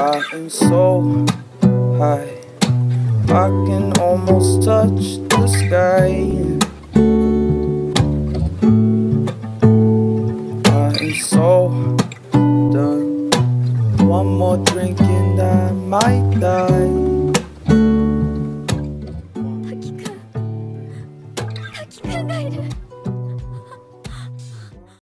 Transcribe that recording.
I am so high. I can almost touch the sky. I am so done. One more drink and I might die.